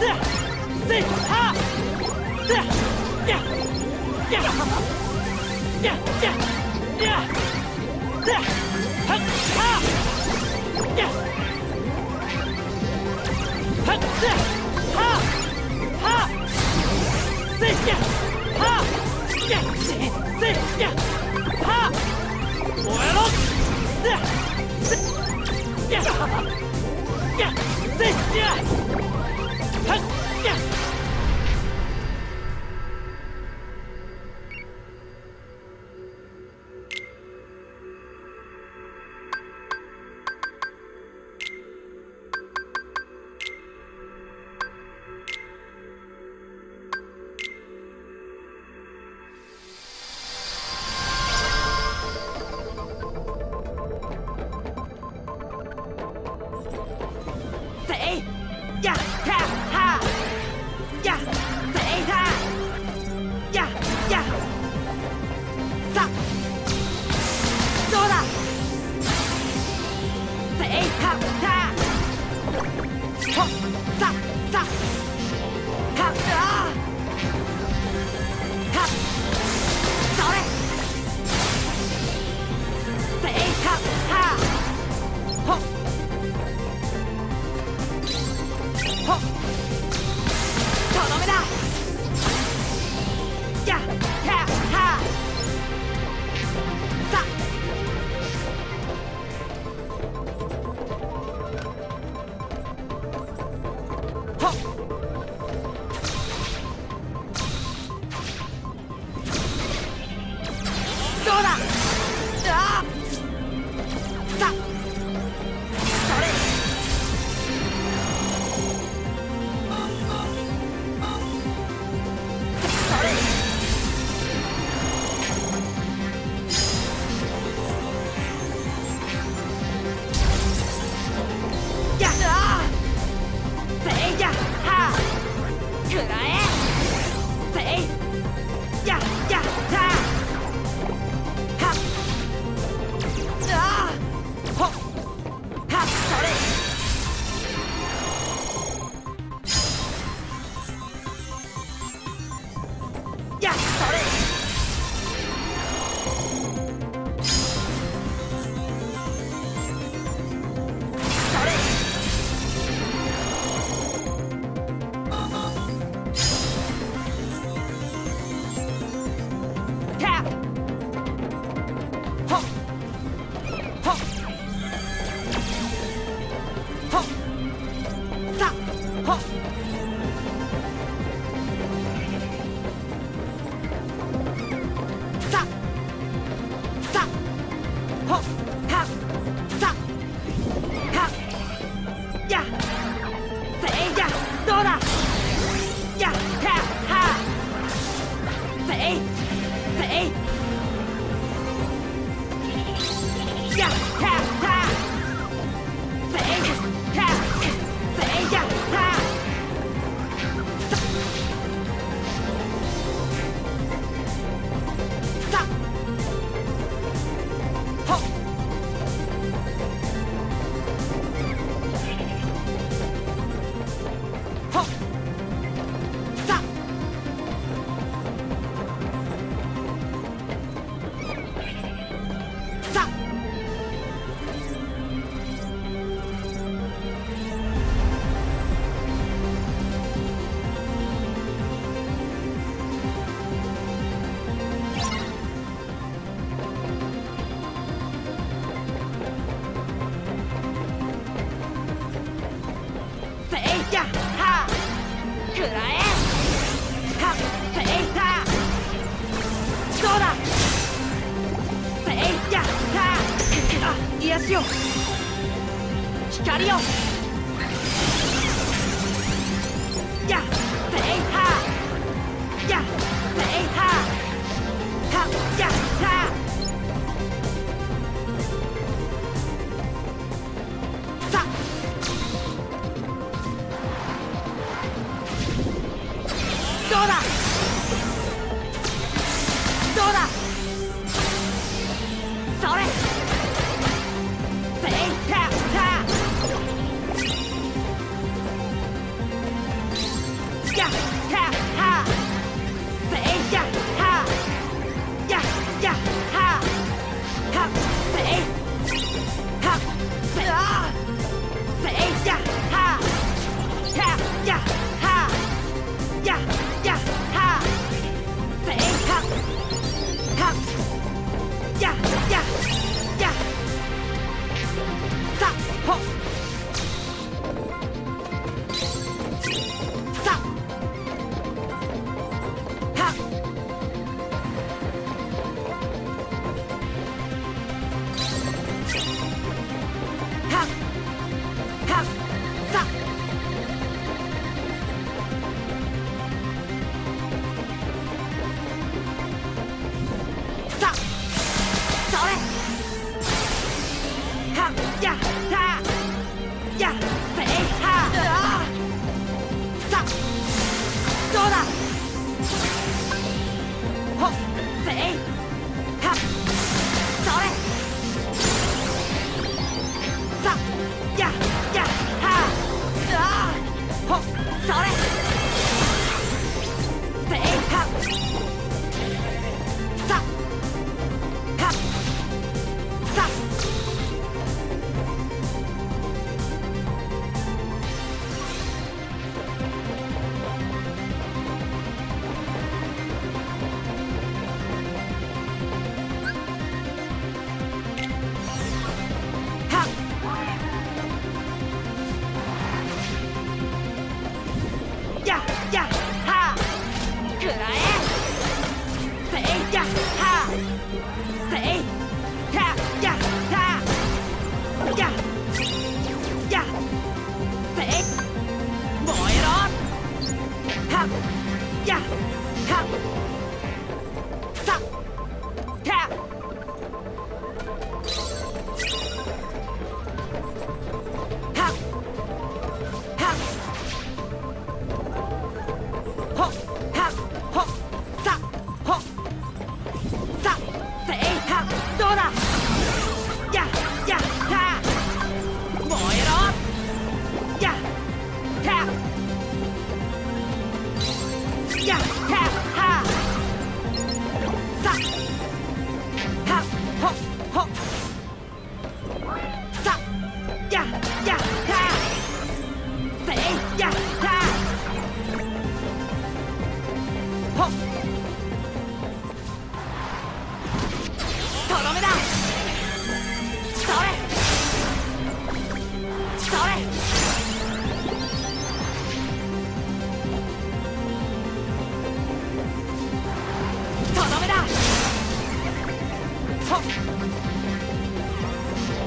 せせ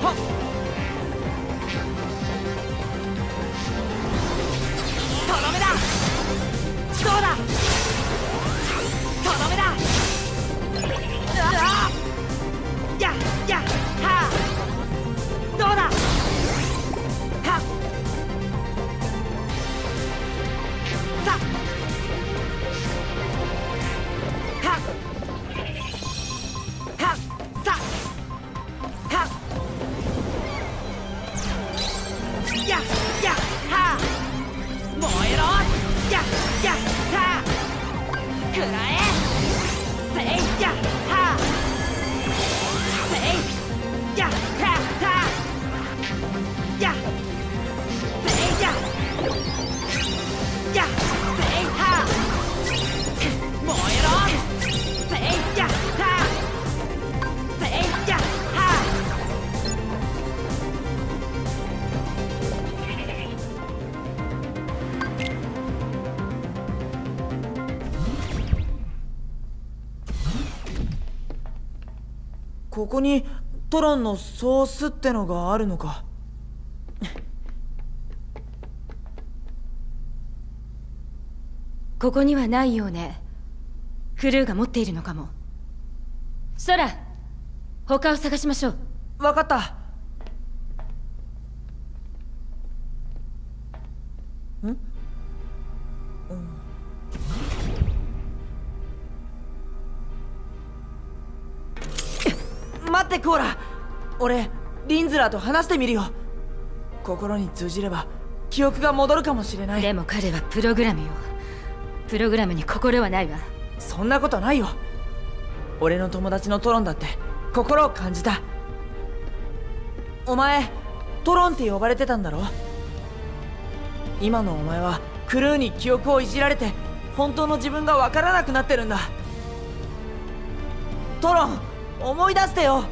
ほここにトロンのソースってのがあるのか？ここにはないようね。クルーが持っているのかも。ソラ他を探しましょう。分かったコーラ俺リンズラーと話してみるよ。心に通じれば記憶が戻るかもしれない。でも彼はプログラムよ。プログラムに心はないわ。そんなことないよ。俺の友達のトロンだって心を感じた。お前トロンって呼ばれてたんだろ？今のお前はクルーに記憶をいじられて本当の自分が分からなくなってるんだ。トロン思い出してよ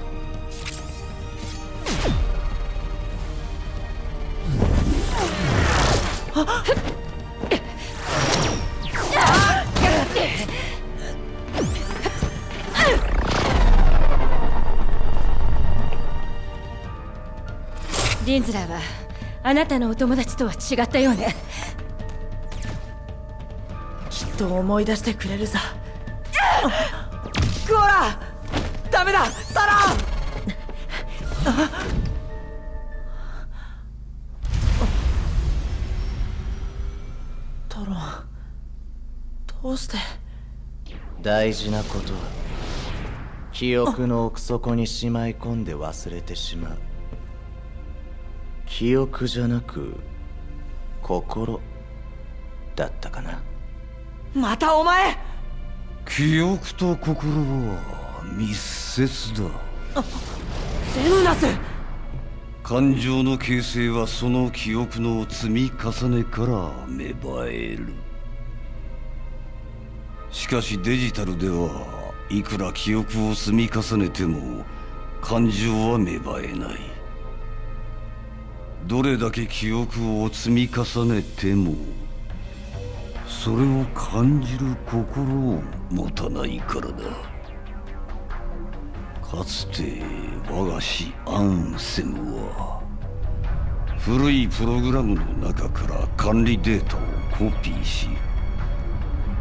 リンズラーはあなたのお友達とは違ったようね。きっと思い出してくれるさ。クオラ！ダメだ！タラン！どうして？大事なことは記憶の奥底にしまい込んで忘れてしまう。記憶じゃなく心だったかな。またお前！記憶と心は密接だ。ゼウナス！感情の形成はその記憶の積み重ねから芽生えるしかしデジタルではいくら記憶を積み重ねても感情は芽生えない。どれだけ記憶を積み重ねてもそれを感じる心を持たないからだ。かつて我が師アンセムは古いプログラムの中から管理データをコピーし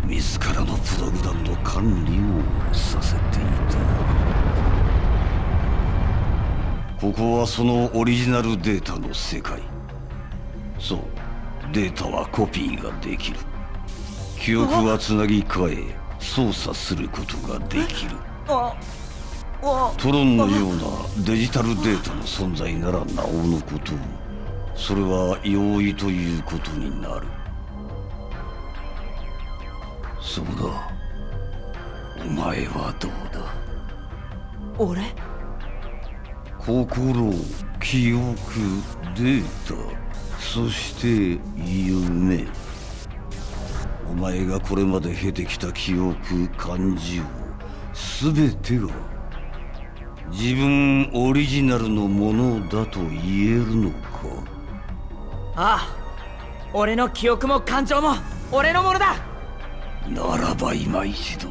自らのプログラムの管理をさせていた。ここはそのオリジナルデータの世界。そう。データはコピーができる。記憶はつなぎ替え操作することができる。トロンのようなデジタルデータの存在ならなおのこと。それは容易ということになる。そうだ。お前はどうだ？俺？心記憶データ。そして夢お前がこれまで経てきた記憶感情全てが自分オリジナルのものだと言えるのか？ああ。俺の記憶も感情も俺のものだならば今一度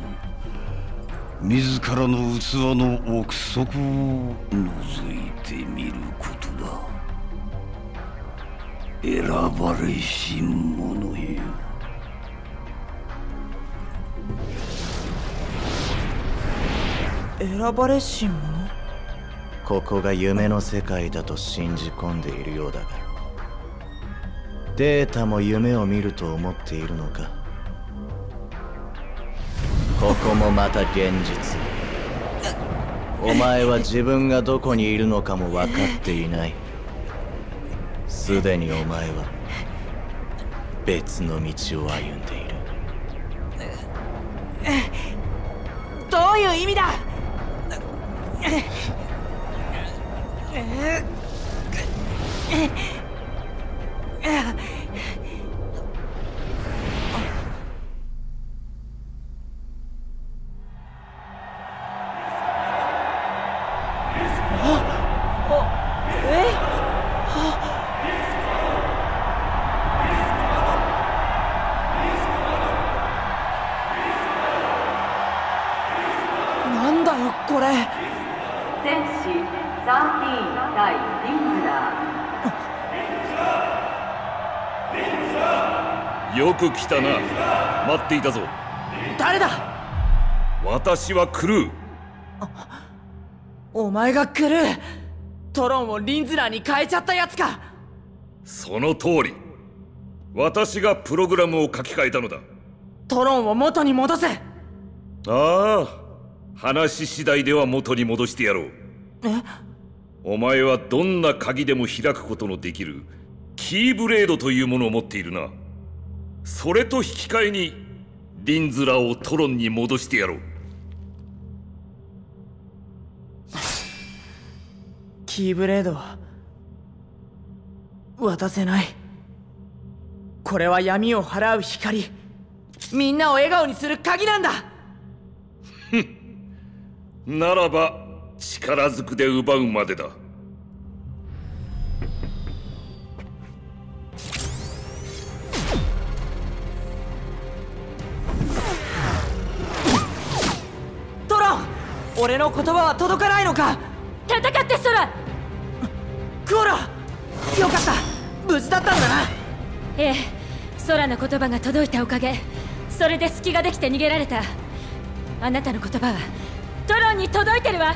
自らの器の奥底を覗いてみることだ。選ばれし者よ。選ばれし者？ここが夢の世界だと信じ込んでいるようだがデータも夢を見ると思っているのか？ここもまた現実。お前は自分がどこにいるのかも分かっていない。すでにお前は別の道を歩んでいる。どういう意味だ？な これ戦士マーティーン対リンズラよく来たな。待っていたぞ。誰だ？私はクルー。お前が来るトロンをリンズラーに変えちゃったやつか。その通り。私がプログラムを書き換えたのだ。トロンを元に戻せ。ああ話次第では元に戻してやろう。お前はどんな鍵でも開くことのできるキーブレードというものを持っているな。それと引き換えにリンズラをトロンに戻してやろう。キーブレードは渡せない。これは闇を払う光。みんなを笑顔にする鍵なんだならば力ずくで奪うまでだ。トロン俺の言葉は届かないのか？戦ってソラクオラよかった。無事だったんだな。ええ空の言葉が届いたおかげ。それで隙ができて逃げられた。あなたの言葉はトロンに届いてるわ。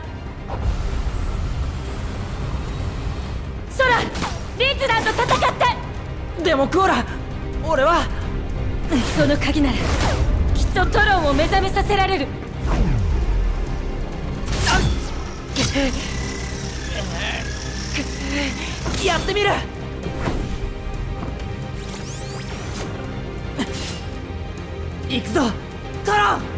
空リンズラーと戦って。でもクオラ俺は。その鍵ならきっとトロンを目覚めさせられる。やってみる。行くぞトロン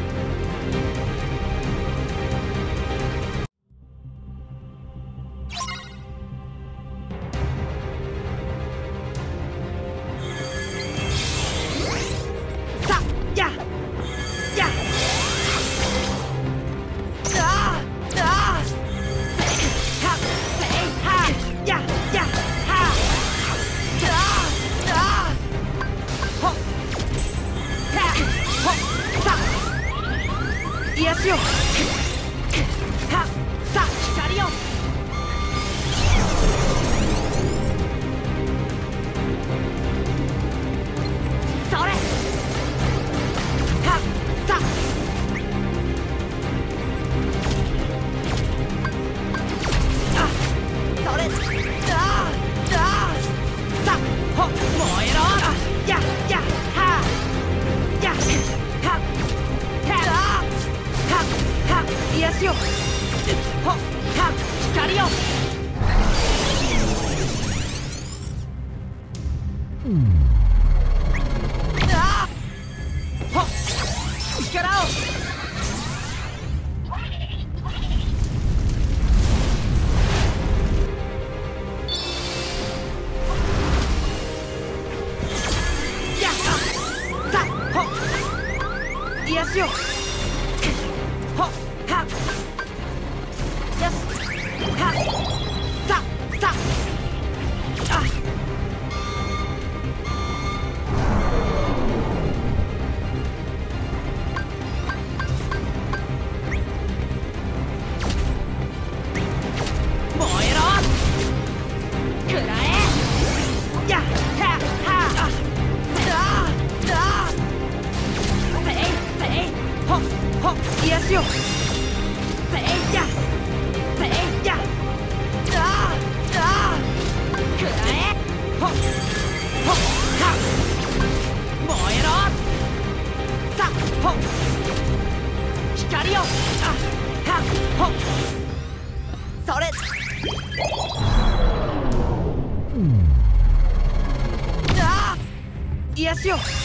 癒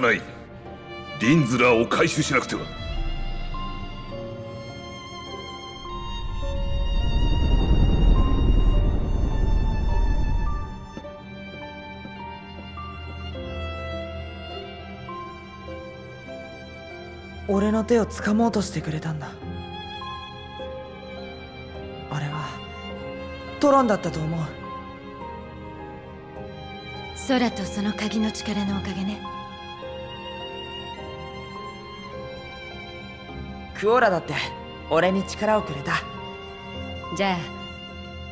ない。リンズラーを回収しなくては。俺の手を掴もうとしてくれたんだ。あれはトロンだったと思う。空とその鍵の力のおかげねクオラだって俺に力をくれた。じゃあ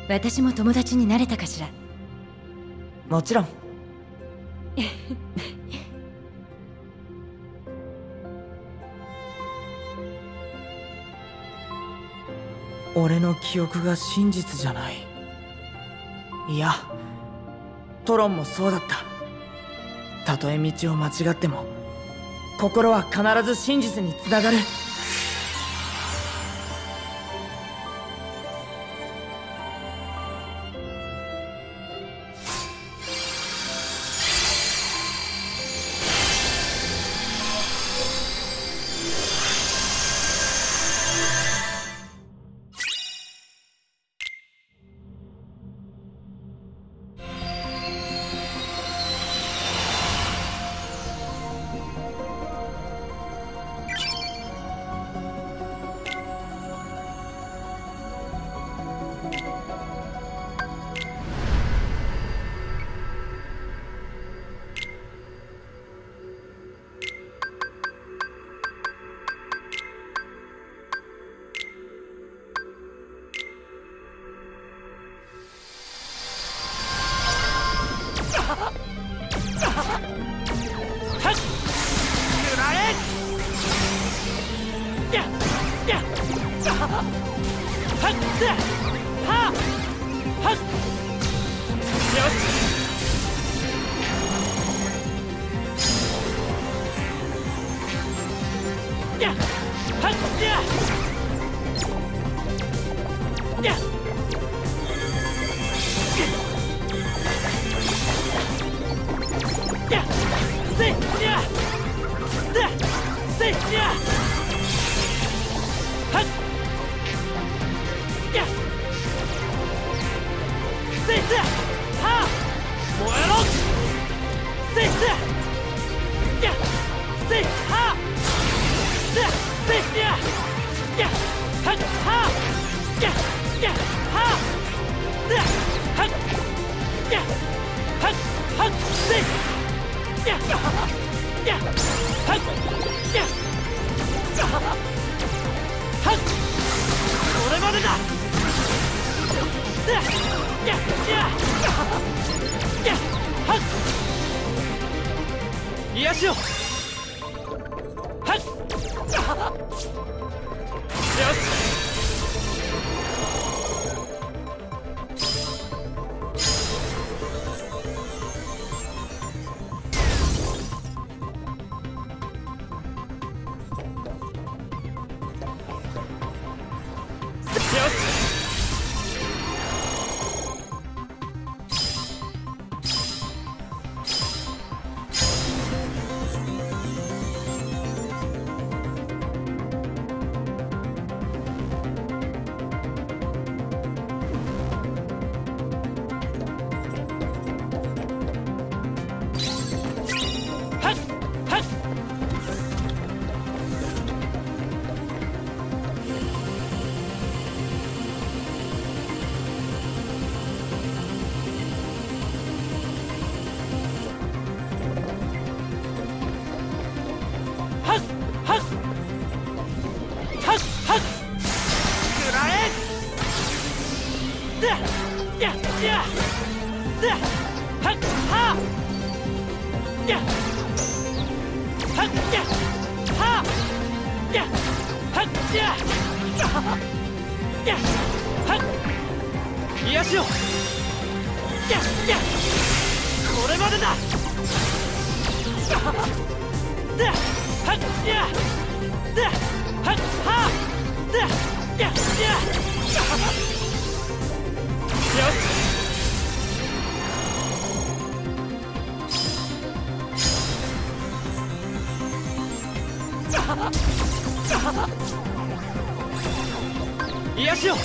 私も友達になれたかしら？もちろん。俺の記憶が真実じゃない。いやトロンもそうだった。たとえ道を間違っても心は必ず真実につながるっ癒しを。ややこれまでだ。ではっやではっはでややよし癒しをよし。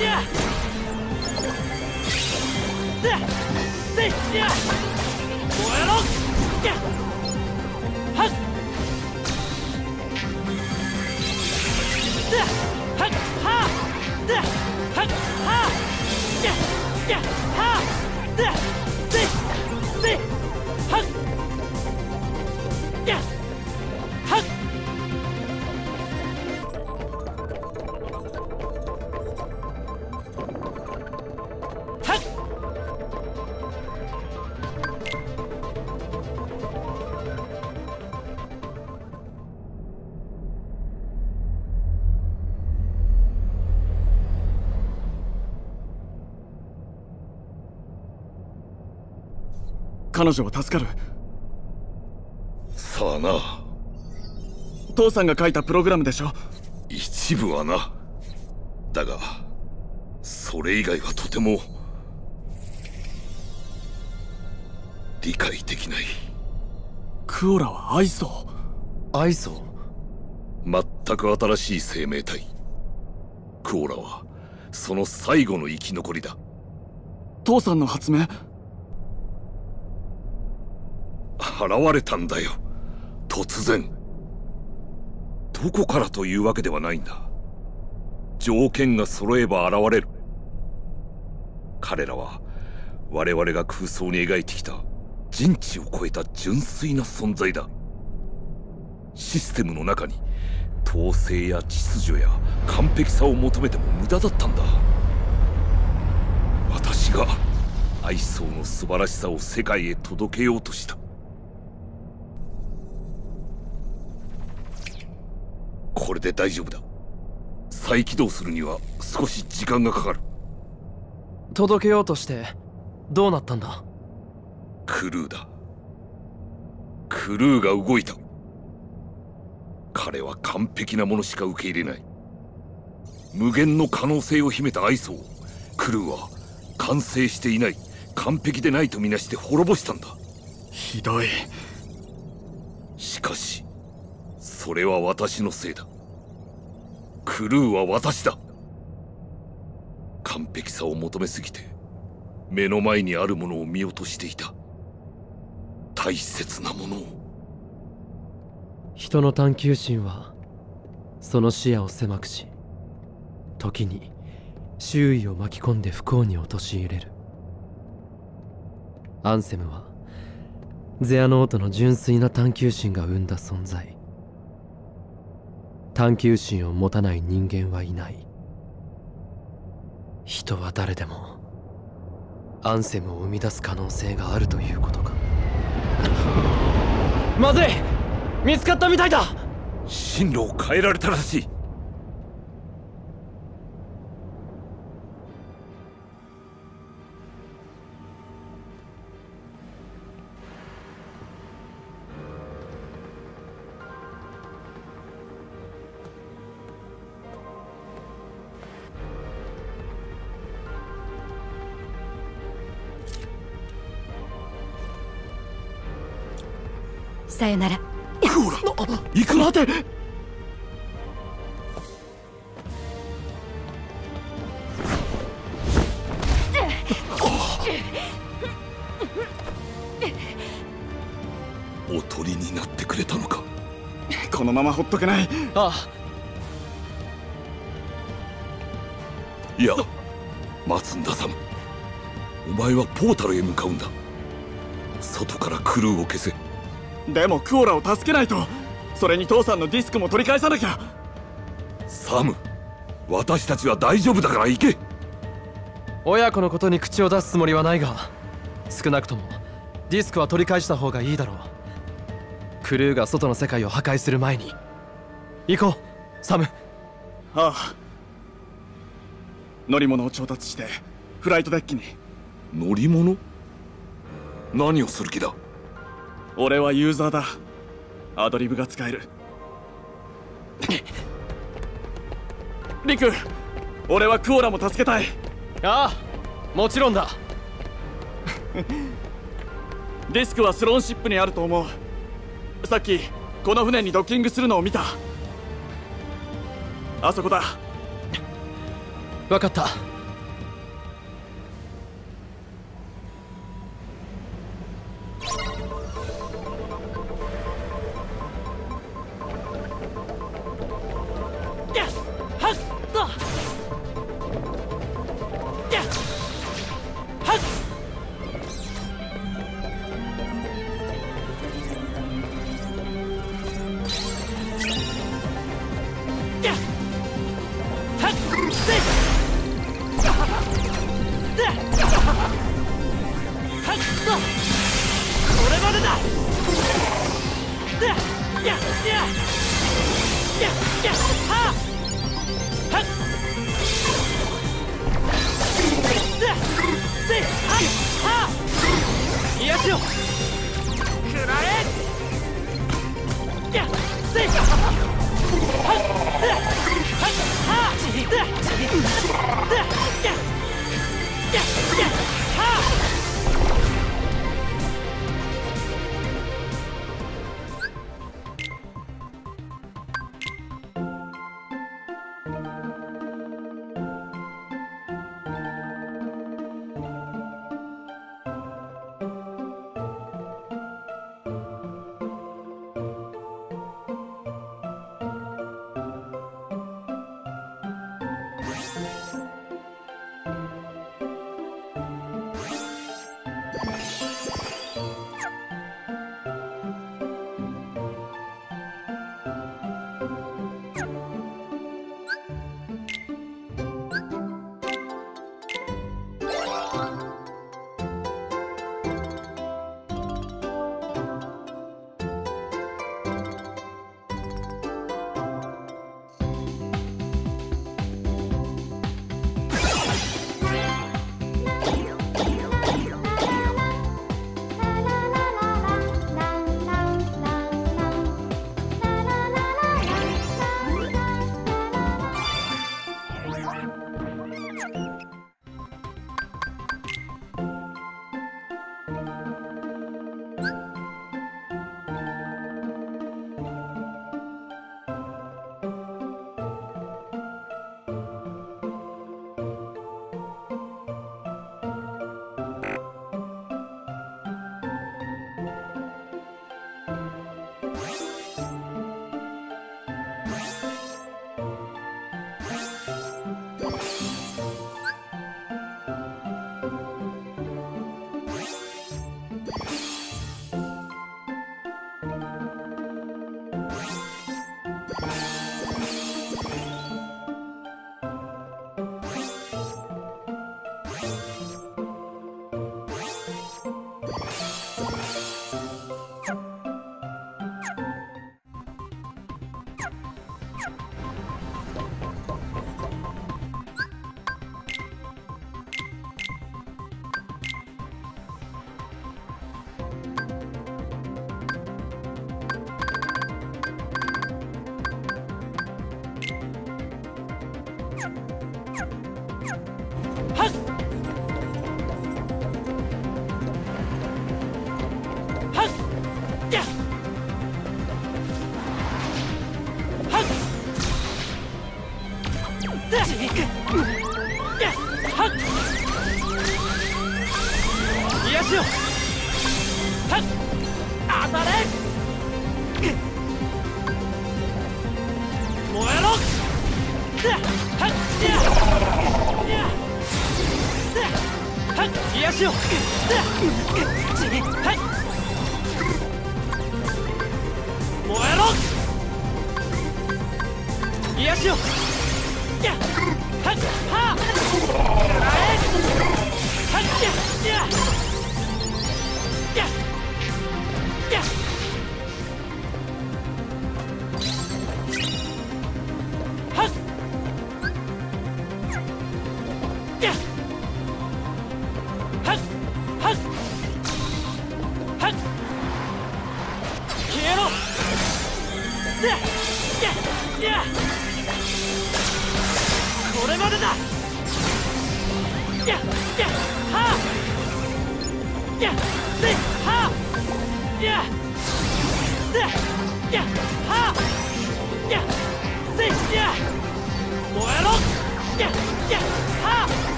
は彼女は助かる。さあな。父さんが書いたプログラムでしょ。一部はな。だがそれ以外はとても。理解できない。クオラは愛想。愛想？全く新しい生命体。クオラはその最後の生き残りだ。父さんの発明現れたんだよ。突然。どこからというわけではないんだ。条件が揃えば現れる。彼らは我々が空想に描いてきた人知を超えた純粋な存在だ。システムの中に統制や秩序や完璧さを求めても無駄だったんだ。私が愛想の素晴らしさを世界へ届けようとした。これで大丈夫だ。再起動するには少し時間がかかる。届けようとしてどうなったんだ？クルーだ。クルーが動いた。彼は完璧なものしか受け入れない。無限の可能性を秘めた愛想をクルーは完成していない。完璧でないとみなして滅ぼしたんだ。ひどい。しかしそれは私のせいだクルーは私だ。完璧さを求めすぎて目の前にあるものを見落としていた。大切なものを。人の探求心はその視野を狭くし時に周囲を巻き込んで不幸に陥れる。アンセムはゼアノートの純粋な探求心が生んだ存在。探求心を持たない人間はいない。人は誰でもアンセムを生み出す可能性があるということか。まずい！見つかったみたいだ！進路を変えられたらしいさよなら。行く待ておとりになってくれたのか。このままほっとけない。あいや待つん。だサムお前はポータルへ向かうんだ。外からクルーを消せでもクオラを助けないと。それに父さんのディスクも取り返さなきゃ。サム私たちは大丈夫だから行け。親子のことに口を出すつもりはないが少なくともディスクは取り返した方がいいだろう。クルーが外の世界を破壊する前に。行こうサム。ああ。乗り物を調達してフライトデッキに。乗り物？何をする気だ？俺はユーザーだ。アドリブが使える。リク俺はクオラも助けたい。ああもちろんだ。ディスクはスローンシップにあると思う。さっきこの船にドッキングするのを見た。あそこだ。分かった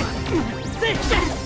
は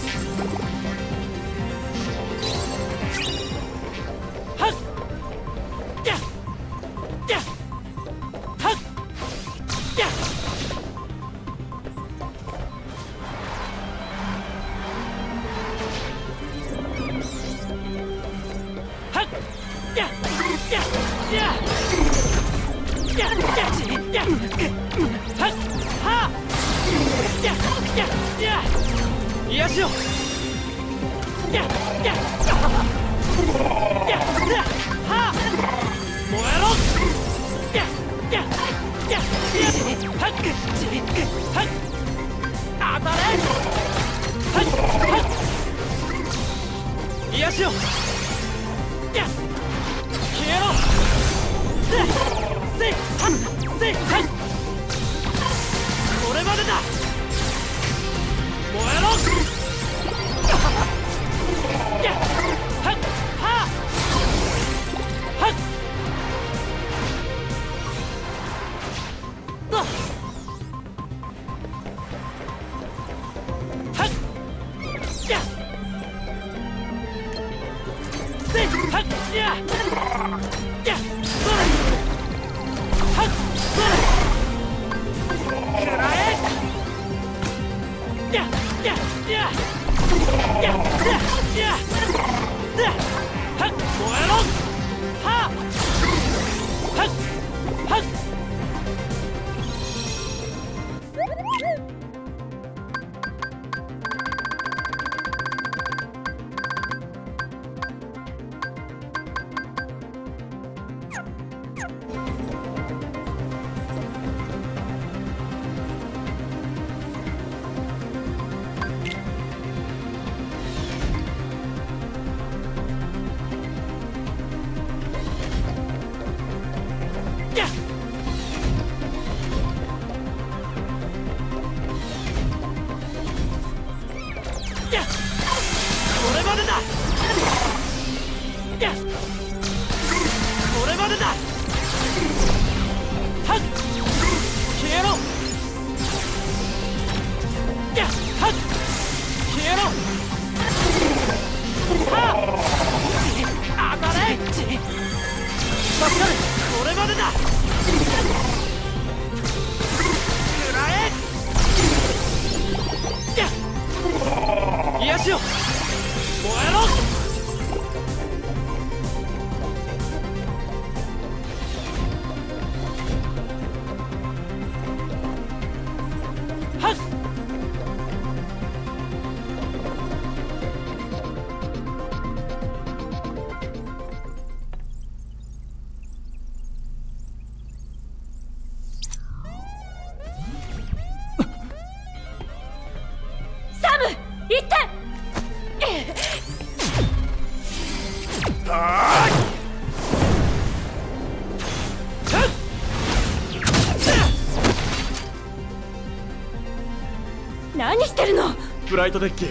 イトデッキ。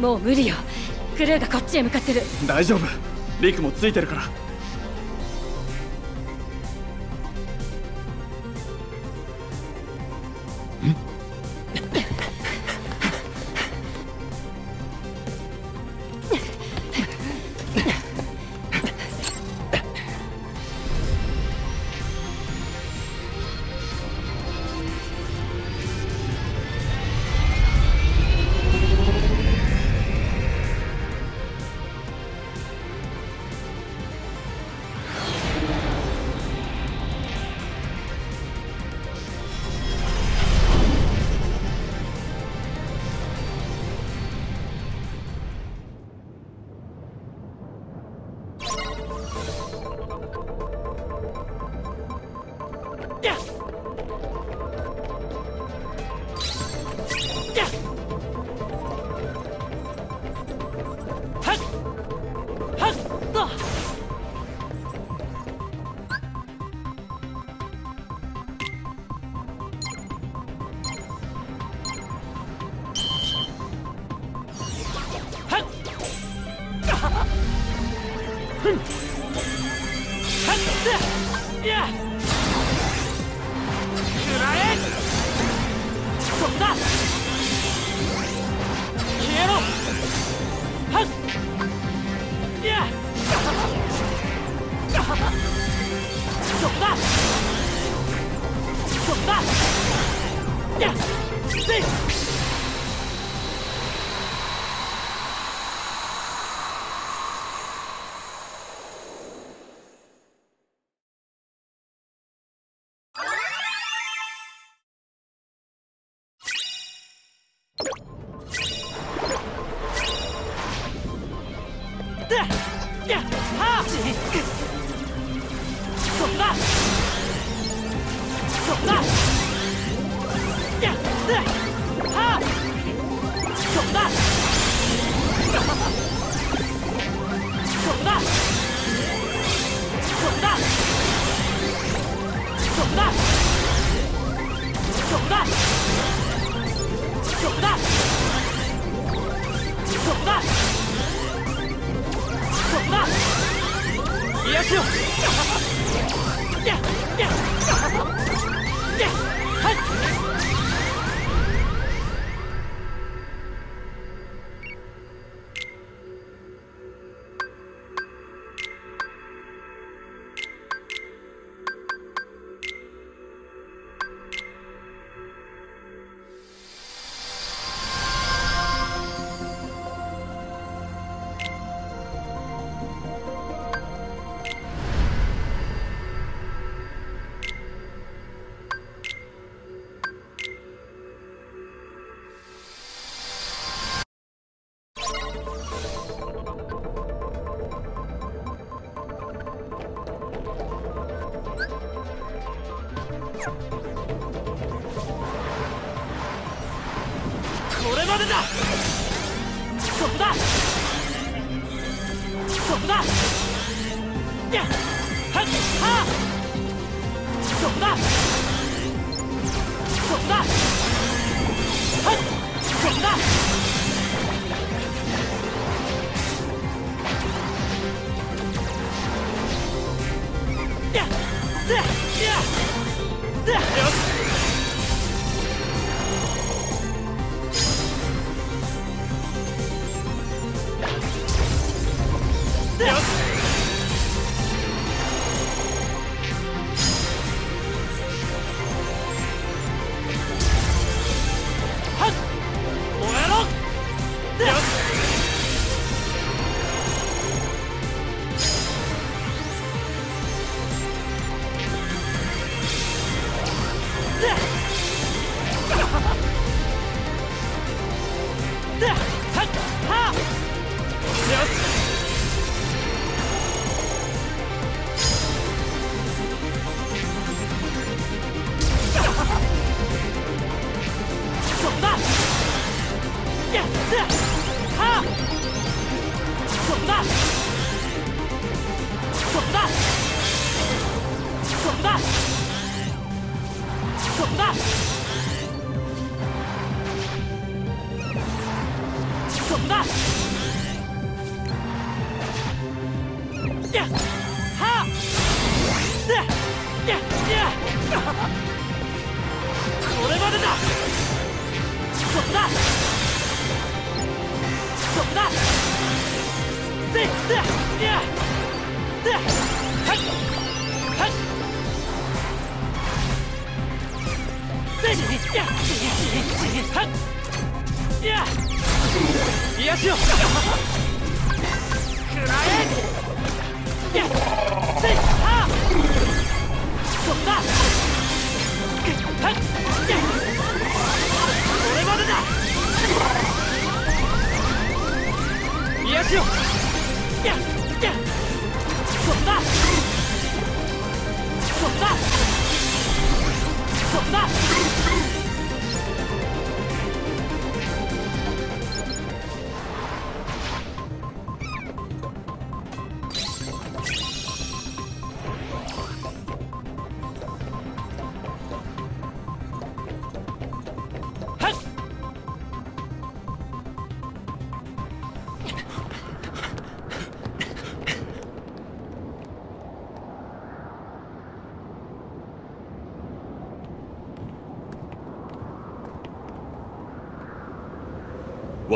もう無理よ。クルーがこっちへ向かってる。大丈夫。リクもついてるから。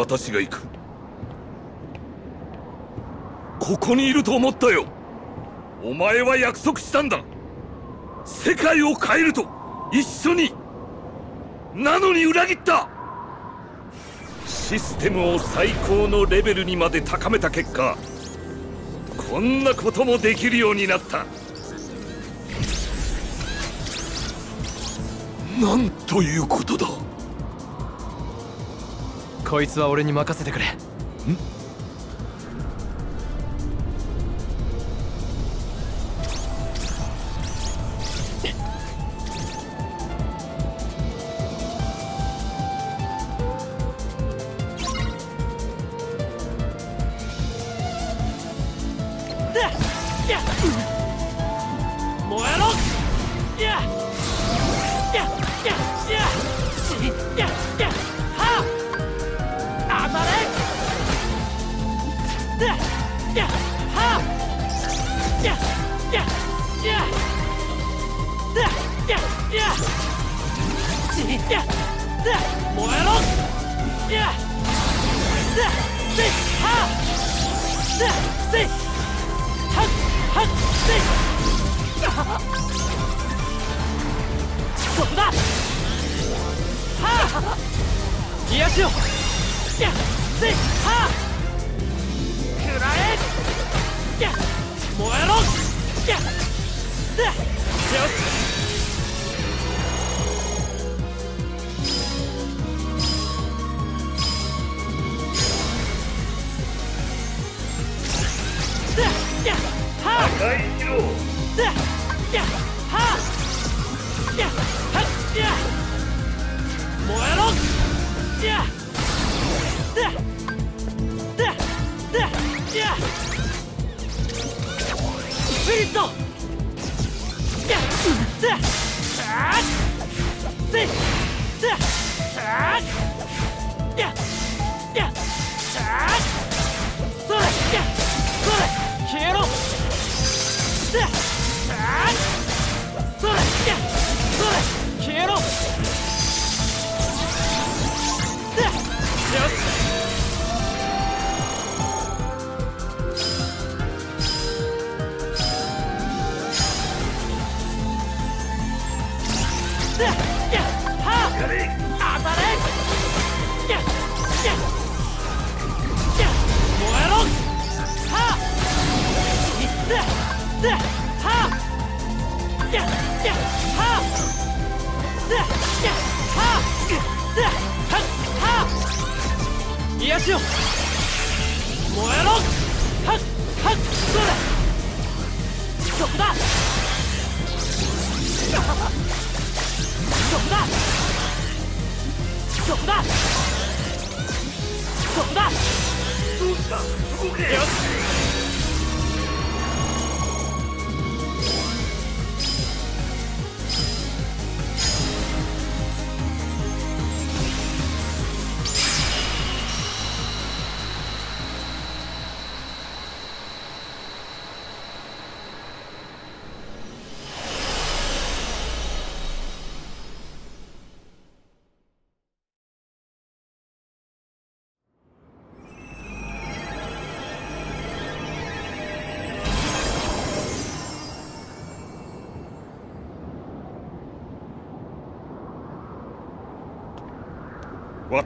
私が行く。ここにいると思ったよ。お前は約束したんだ。世界を変えると。一緒に。なのに裏切った。システムを最高のレベルにまで高めた結果こんなこともできるようになった。なんということだ。こいつは俺に任せてくれ。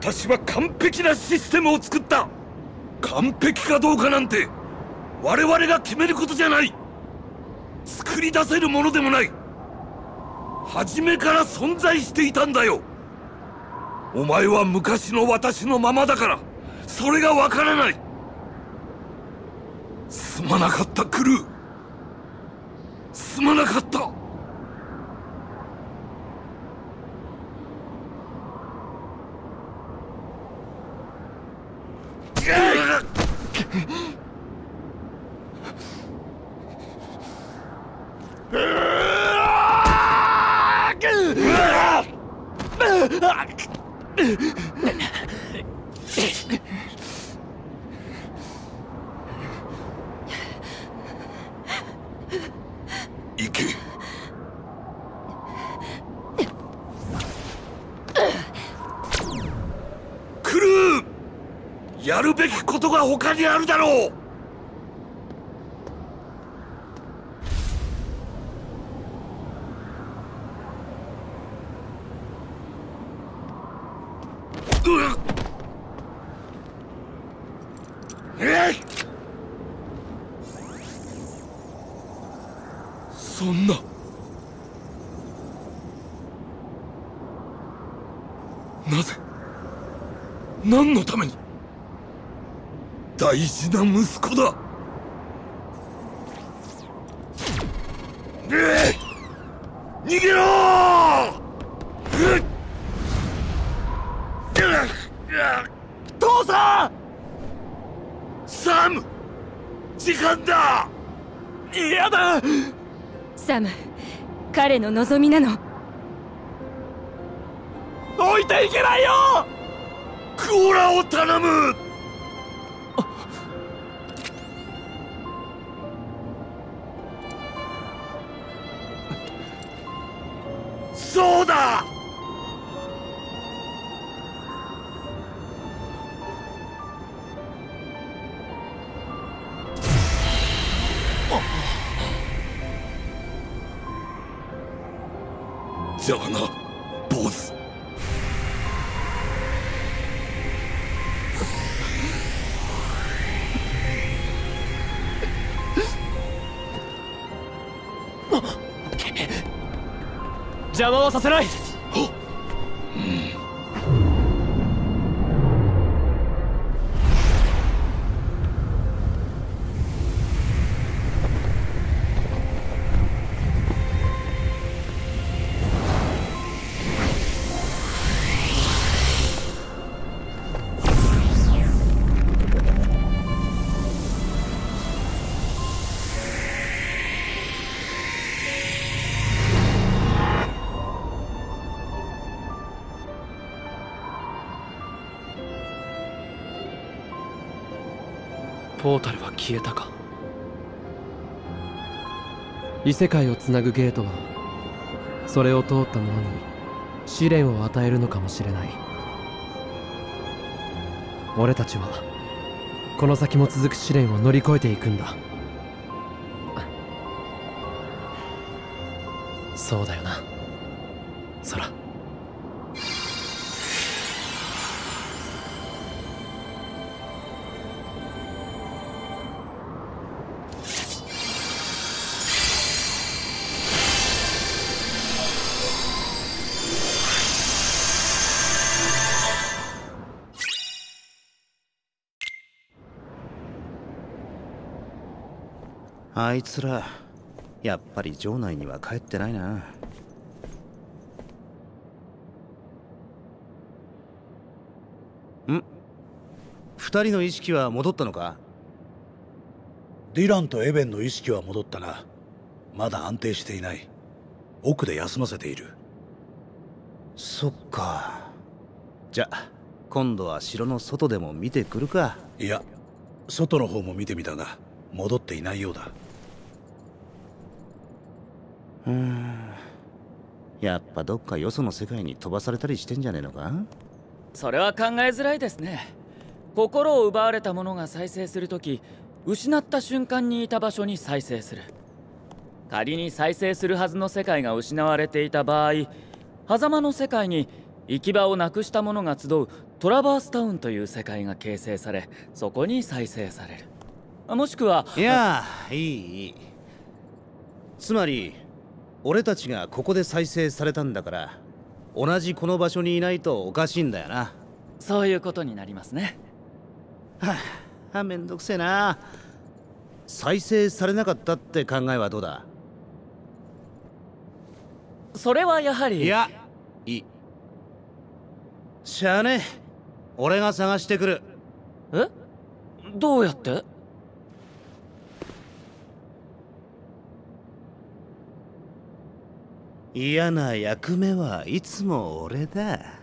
私は完璧なシステムを作った。完璧かどうかなんて我々が決めることじゃない。作り出せるものでもない。初めから存在していたんだよ。お前は昔の私のままだからそれがわからない。すまなかったクルー。すまなかった行けクルーやるべきことが他にあるだろううっえいそんななぜ何のために大事な息子だ。逃げろ！うっ！父さん！サム！時間だ！嫌だ！サム彼の望みなの。じゃあな坊主。邪魔はさせない。消えたか。異世界をつなぐゲートはそれを通った者に試練を与えるのかもしれない。俺たちはこの先も続く試練を乗り越えていくんだ。そうだよな。あいつらやっぱり城内には帰ってないな。二人の意識は戻ったのか？ディランとエベンの意識は戻ったがまだ安定していない。奥で休ませている。そっか。じゃあ今度は城の外でも見てくるか。いや外の方も見てみたが戻っていないようだうん。やっぱどっかよその世界に飛ばされたりしてんじゃねえのか？それは考えづらいですね。心を奪われたものが再生するとき失った瞬間にいた場所に再生する。仮に再生するはずの世界が失われていた場合狭間の世界に行き場をなくした者が集うトラバースタウンという世界が形成されそこに再生される。もしくはいやいいいい。つまり俺たちがここで再生されたんだから同じこの場所にいないとおかしいんだよな。そういうことになりますね。はあめんどくせえな。再生されなかったって考えはどうだ？それはやはりいやいい。しゃあね俺が探してくる。え？どうやって？嫌な役目はいつも俺だ。